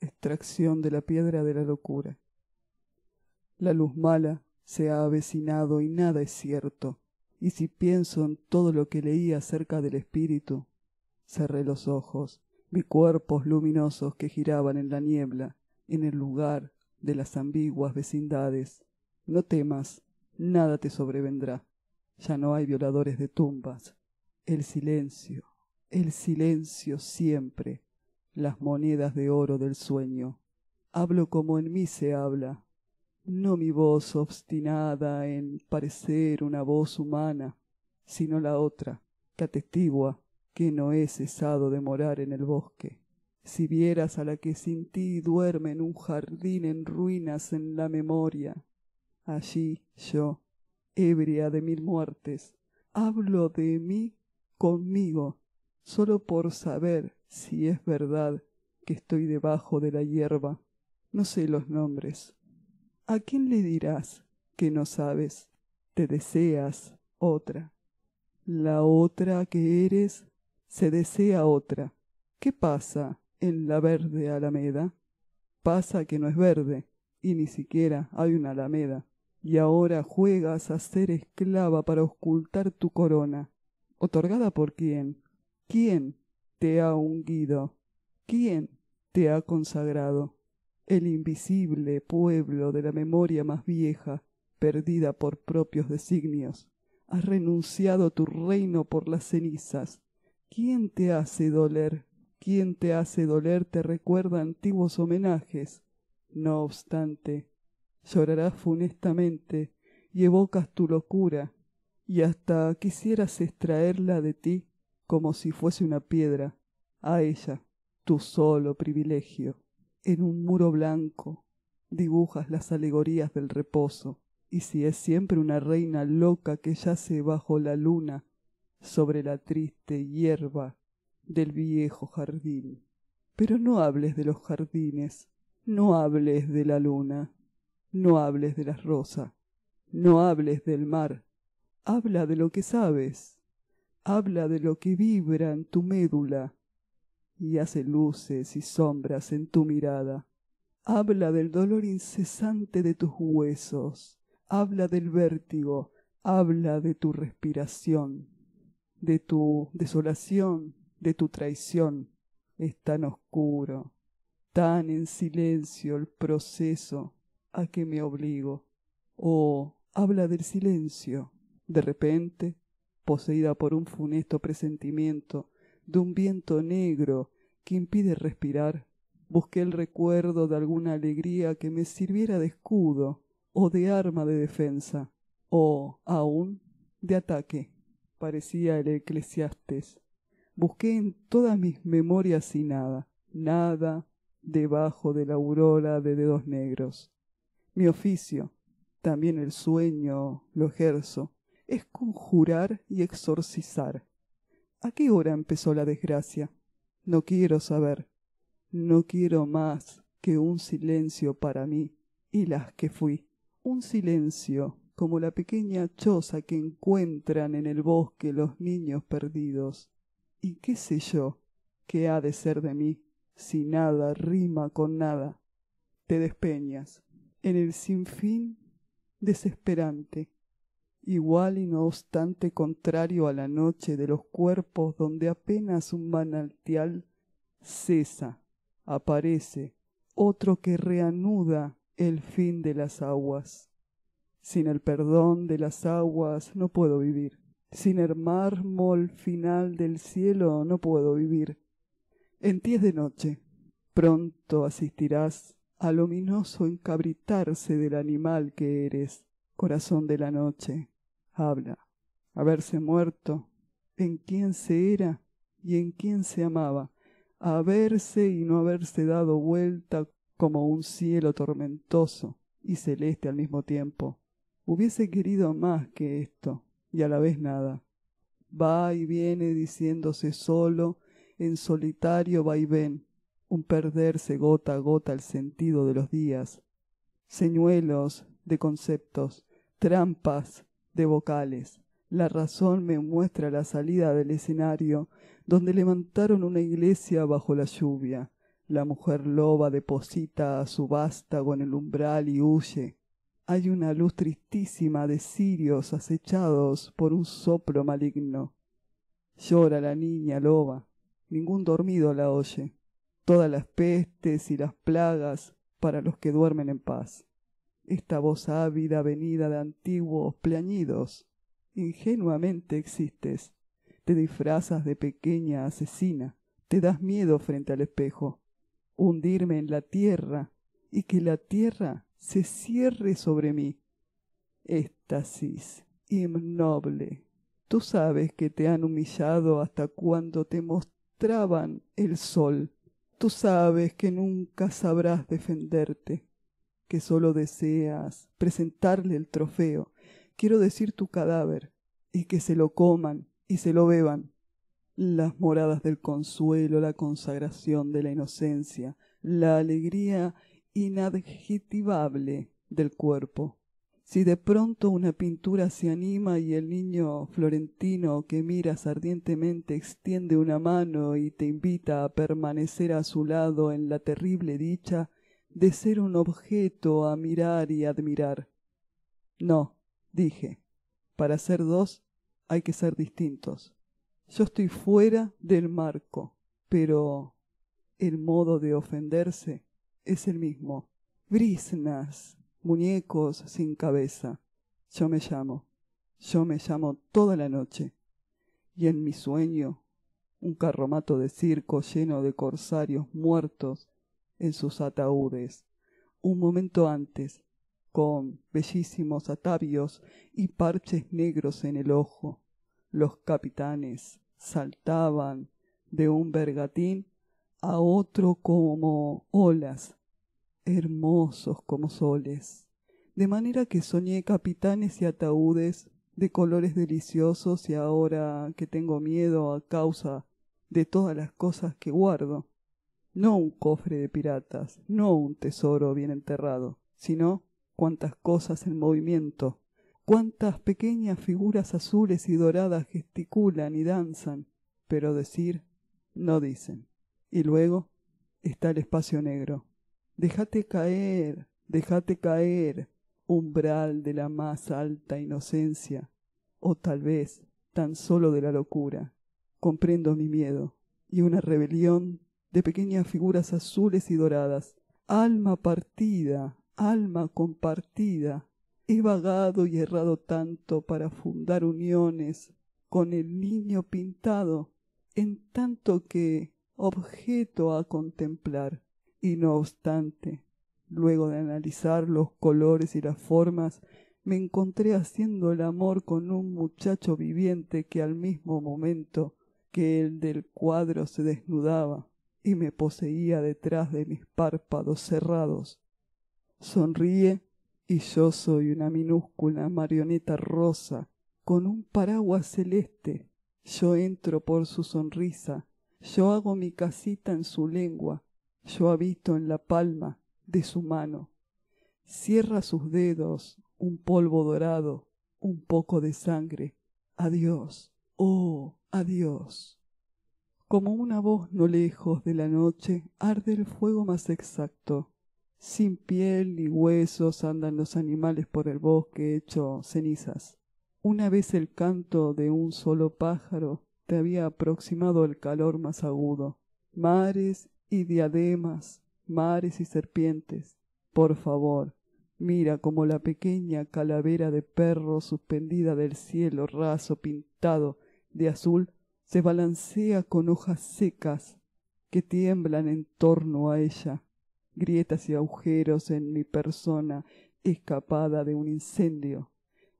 extracción de la piedra de la locura. La luz mala se ha avecinado y nada es cierto, y si pienso en todo lo que leí acerca del espíritu, cerré los ojos, vi cuerpos luminosos que giraban en la niebla, en el lugar de las ambiguas vecindades. No temas, nada te sobrevendrá. Ya no hay violadores de tumbas. El silencio, el silencio siempre, las monedas de oro del sueño. Hablo como en mí se habla, no mi voz obstinada en parecer una voz humana, sino la otra, que atestigua que no he cesado de morar en el bosque. Si vieras a la que sin ti duerme en un jardín en ruinas en la memoria, allí yo, ebria de mil muertes, hablo de mí conmigo, solo por saber si es verdad que estoy debajo de la hierba. No sé los nombres. ¿A quién le dirás que no sabes? Te deseas otra. La otra que eres se desea otra. ¿Qué pasa en la verde alameda? Pasa que no es verde, y ni siquiera hay una alameda, y ahora juegas a ser esclava para ocultar tu corona. ¿Otorgada por quién? ¿Quién te ha ungido? ¿Quién te ha consagrado? El invisible pueblo de la memoria más vieja, perdida por propios designios. Has renunciado tu reino por las cenizas. ¿Quién te hace doler? ¿Quién te hace doler te recuerda antiguos homenajes. No obstante, llorarás funestamente y evocas tu locura, y hasta quisieras extraerla de ti como si fuese una piedra, a ella, tu solo privilegio. En un muro blanco dibujas las alegorías del reposo, y si es siempre una reina loca que yace bajo la luna sobre la triste hierba del viejo jardín. Pero no hables de los jardines, no hables de la luna, no hables de las rosas, no hables del mar, Habla de lo que sabes, habla de lo que vibra en tu médula y hace luces y sombras en tu mirada. Habla del dolor incesante de tus huesos, habla del vértigo, habla de tu respiración, de tu desolación, de tu traición. Es tan oscuro, tan en silencio el proceso a que me obligo. Oh, habla del silencio, de repente, poseída por un funesto presentimiento de un viento negro que impide respirar, busqué el recuerdo de alguna alegría que me sirviera de escudo o de arma de defensa, o aún de ataque, parecía el eclesiastés. Busqué en todas mis memorias y nada, nada debajo de la aurora de dedos negros. Mi oficio, también el sueño, lo ejerzo, es conjurar y exorcizar. ¿A qué hora empezó la desgracia? No quiero saber. No quiero más que un silencio para mí y las que fui. Un silencio como la pequeña choza que encuentran en el bosque los niños perdidos. Y qué sé yo qué ha de ser de mí si nada rima con nada. Te despeñas en el sinfín desesperante igual y no obstante contrario a la noche de los cuerpos donde apenas un manantial cesa, aparece otro que reanuda el fin de las aguas. Sin el perdón de las aguas no puedo vivir. Sin el mármol final del cielo no puedo vivir. En ti es de noche. Pronto asistirás al ominoso encabritarse del animal que eres corazón de la noche, habla. Haberse muerto, en quién se era y en quién se amaba, haberse y no haberse dado vuelta como un cielo tormentoso y celeste al mismo tiempo. Hubiese querido más que esto, y a la vez nada. Va y viene diciéndose solo, en solitario vaivén, un perderse gota a gota el sentido de los días, señuelos de conceptos, trampas de vocales. La razón me muestra la salida del escenario donde levantaron una iglesia bajo la lluvia. La mujer loba deposita a su vástago en el umbral y huye. Hay una luz tristísima de cirios acechados por un soplo maligno. Llora la niña loba, ningún dormido la oye. Todas las pestes y las plagas para los que duermen en paz. Esta voz ávida venida de antiguos pleañidos, ingenuamente existes, te disfrazas de pequeña asesina, te das miedo frente al espejo, hundirme en la tierra y que la tierra se cierre sobre mí. Éxtasis innoble. Tú sabes que te han humillado hasta cuando te mostraban el sol. Tú sabes que nunca sabrás defenderte, que sólo deseas presentarle el trofeo, quiero decir tu cadáver, y que se lo coman y se lo beban las moradas del consuelo, la consagración de la inocencia, la alegría inadjetivable del cuerpo. Si de pronto una pintura se anima y el niño florentino que miras ardientemente extiende una mano y te invita a permanecer a su lado en la terrible dicha de ser un objeto a mirar y admirar. No, dije, para ser dos hay que ser distintos. Yo estoy fuera del marco, pero el modo de ofenderse es el mismo. Brisnas, muñecos sin cabeza. Yo me llamo, yo me llamo toda la noche. Y en mi sueño, un carromato de circo lleno de corsarios muertos en sus ataúdes. Un momento antes, con bellísimos atavios y parches negros en el ojo, los capitanes saltaban de un bergatín a otro como olas, hermosos como soles, de manera que soñé capitanes y ataúdes de colores deliciosos y ahora que tengo miedo a causa de todas las cosas que guardo, no un cofre de piratas, no un tesoro bien enterrado, sino cuantas cosas en movimiento cuántas pequeñas figuras azules y doradas gesticulan y danzan, pero decir no dicen. Y luego está el espacio negro. Déjate caer, déjate caer, umbral de la más alta inocencia, o tal vez tan solo de la locura. Comprendo mi miedo y una rebelión de pequeñas figuras azules y doradas, alma partida, alma compartida, He vagado y errado tanto para fundar uniones con el niño pintado, en tanto que objeto a contemplar. Y no obstante, luego de analizar los colores y las formas, me encontré haciendo el amor con un muchacho viviente que al mismo momento que el del cuadro se desnudaba y me poseía detrás de mis párpados cerrados. Sonríe y yo soy una minúscula marioneta rosa con un paraguas celeste. Yo entro por su sonrisa, yo hago mi casita en su lengua, yo habito en la palma de su mano. Cierra sus dedos, un polvo dorado, un poco de sangre. Adiós, oh, adiós. Como una voz no lejos de la noche arde el fuego más exacto sin piel ni huesos andan los animales por el bosque hecho cenizas. Una vez el canto de un solo pájaro te había aproximado el calor más agudo. Mares y diademas, mares y serpientes. Por favor, mira como la pequeña calavera de perro suspendida del cielo raso pintado de azul se balancea con hojas secas que tiemblan en torno a ella grietas y agujeros en mi persona escapada de un incendio.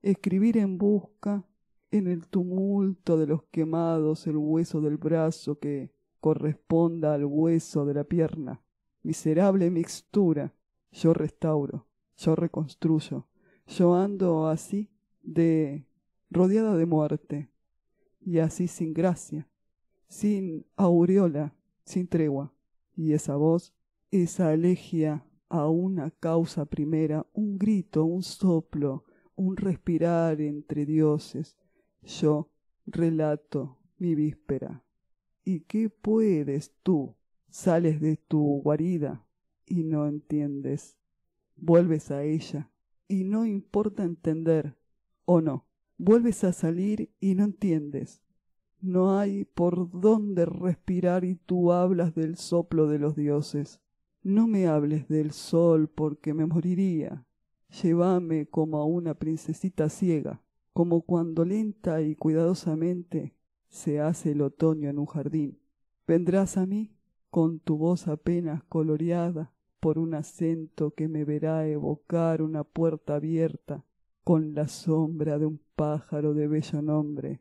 Escribir en busca, en el tumulto de los quemados, el hueso del brazo que corresponda al hueso de la pierna. Miserable mixtura. Yo restauro, yo reconstruyo, yo ando así de rodeada de muerte, y así sin gracia, sin aureola, sin tregua. Y esa voz esa alegia a una causa primera, un grito, un soplo, un respirar entre dioses. Yo relato mi víspera. ¿Y qué puedes tú Sales de tu guarida y no entiendes. Vuelves a ella y no importa entender o no. Vuelves a salir y no entiendes. No hay por dónde respirar y tú hablas del soplo de los dioses. No me hables del sol porque me moriría. Llévame como a una princesita ciega, como cuando lenta y cuidadosamente se hace el otoño en un jardín. Vendrás a mí con tu voz apenas coloreada por un acento que me verá evocar una puerta abierta con la sombra de un pájaro de bello nombre,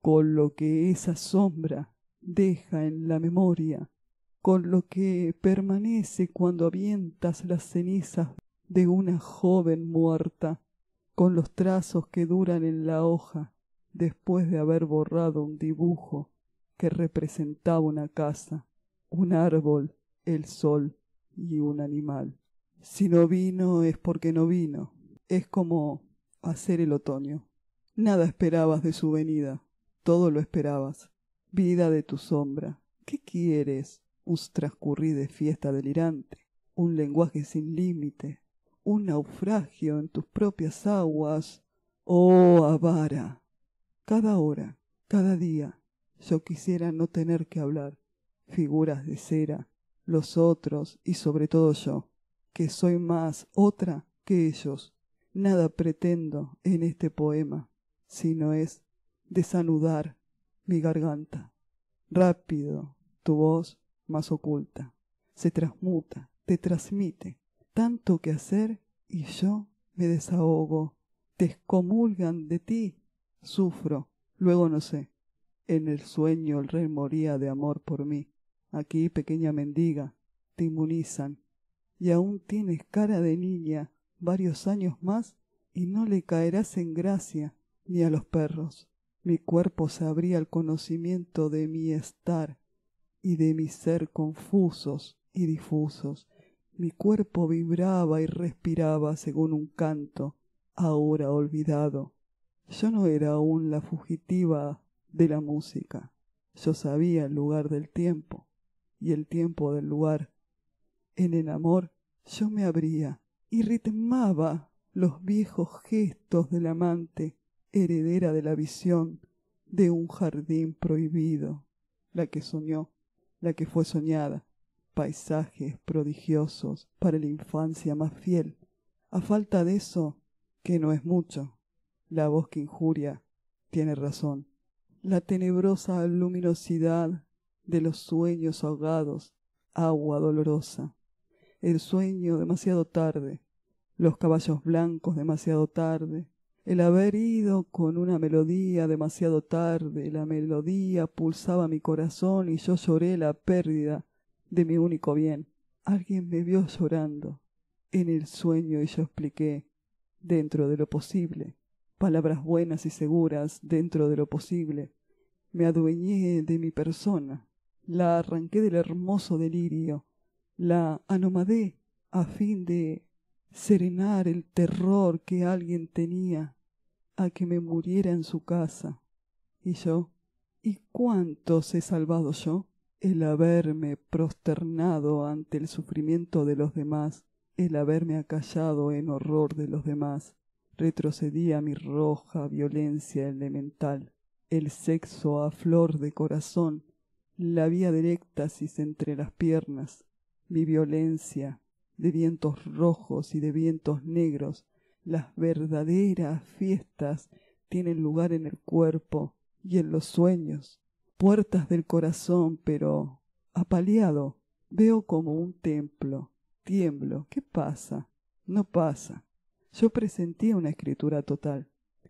con lo que esa sombra deja en la memoria, con lo que permanece cuando avientas las cenizas de una joven muerta, con los trazos que duran en la hoja después de haber borrado un dibujo que representaba una casa, un árbol, el sol y un animal. Si no vino es porque no vino. Es como hacer el otoño. Nada esperabas de su venida, todo lo esperabas. Vida de tu sombra. ¿Qué quieres? Un transcurrir de fiesta delirante, un lenguaje sin límite, un naufragio en tus propias aguas. Oh, avara. Cada hora, cada día, yo quisiera no tener que hablar. Figuras de cera, los otros y sobre todo yo, que soy más otra que ellos. Nada pretendo en este poema, sino es desanudar mi garganta. Rápido, tu voz más oculta, se transmuta, te transmite, tanto que hacer y yo me desahogo. Te excomulgan de ti, sufro, luego no sé. En el sueño el rey moría de amor por mí. Aquí, pequeña mendiga, te inmunizan. Y aún tienes cara de niña varios años más y no le caerás en gracia ni a los perros. Mi cuerpo se abría al conocimiento de mi estar y de mi ser confusos y difusos, mi cuerpo vibraba y respiraba según un canto, ahora olvidado. Yo no era aún la fugitiva de la música. Yo sabía el lugar del tiempo y el tiempo del lugar. En el amor yo me abría y ritmaba los viejos gestos del amante, heredera de la visión de un jardín prohibido, la que soñó, la que fue soñada paisajes prodigiosos para la infancia más fiel. A falta de eso, que no es mucho, la voz que injuria tiene razón. La tenebrosa luminosidad de los sueños ahogados, agua dolorosa. El sueño demasiado tarde, los caballos blancos demasiado tarde, el haber ido con una melodía demasiado tarde, la melodía pulsaba mi corazón y yo lloré la pérdida de mi único bien. Alguien me vio llorando en el sueño y yo expliqué, dentro de lo posible, palabras buenas y seguras dentro de lo posible. Me adueñé de mi persona, la arranqué del hermoso delirio, la anomadé a fin de serenar el terror que alguien tenía a que me muriera en su casa. Y yo, ¿y cuántos he salvado yo? el haberme prosternado ante el sufrimiento de los demás, el haberme acallado en horror de los demás, retrocedía mi roja violencia elemental, el sexo a flor de corazón, la vía éxtasis entre las piernas, mi violencia de vientos rojos y de vientos negros, las verdaderas fiestas tienen lugar en el cuerpo y en los sueños, puertas del corazón, pero apaleado. Veo como un templo. Tiemblo. ¿Qué pasa? No pasa. Yo presentía una escritura total.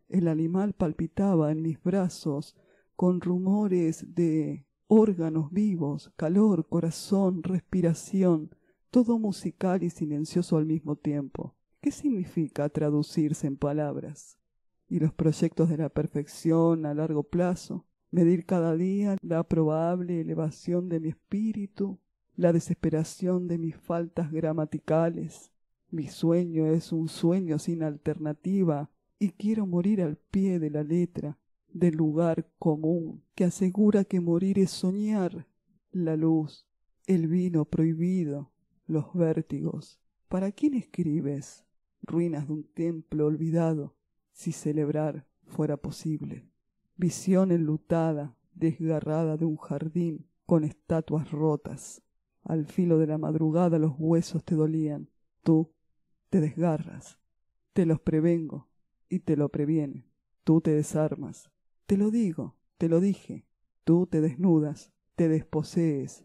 El animal palpitaba en mis brazos con rumores de órganos vivos, calor, corazón, respiración, todo musical y silencioso al mismo tiempo. ¿Qué significa traducirse en palabras? ¿Y los proyectos de la perfección a largo plazo? medir cada día la probable elevación de mi espíritu, la desesperación de mis faltas gramaticales. Mi sueño es un sueño sin alternativa y quiero morir al pie de la letra, del lugar común que asegura que morir es soñar. La luz, el vino prohibido, los vértigos. ¿Para quién escribes? Ruinas de un templo olvidado, si celebrar fuera posible. Visión enlutada, desgarrada de un jardín con estatuas rotas. Al filo de la madrugada los huesos te dolían. Tú te desgarras. Te los prevengo y te lo previene. Tú te desarmas. Te lo digo, te lo dije. Tú te desnudas, te desposees,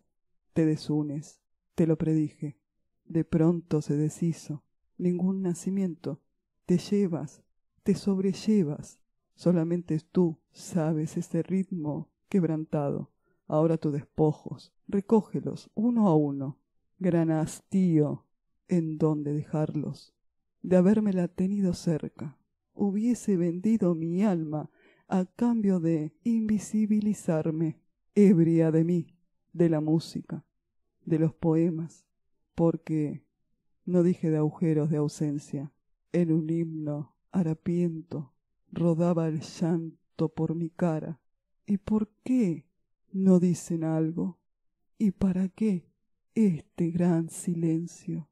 te desunes. Te lo predije. De pronto se deshizo. Ningún nacimiento. Te llevas, te sobrellevas. Solamente tú sabes ese ritmo quebrantado. Ahora tus despojos, recógelos uno a uno. Gran hastío en dónde dejarlos. De habérmela tenido cerca, hubiese vendido mi alma a cambio de invisibilizarme, ebria de mí, de la música, de los poemas, porque no dije de agujeros de ausencia, en un himno harapiento rodaba el llanto por mi cara. ¿Y por qué no dicen algo? ¿Y para qué este gran silencio?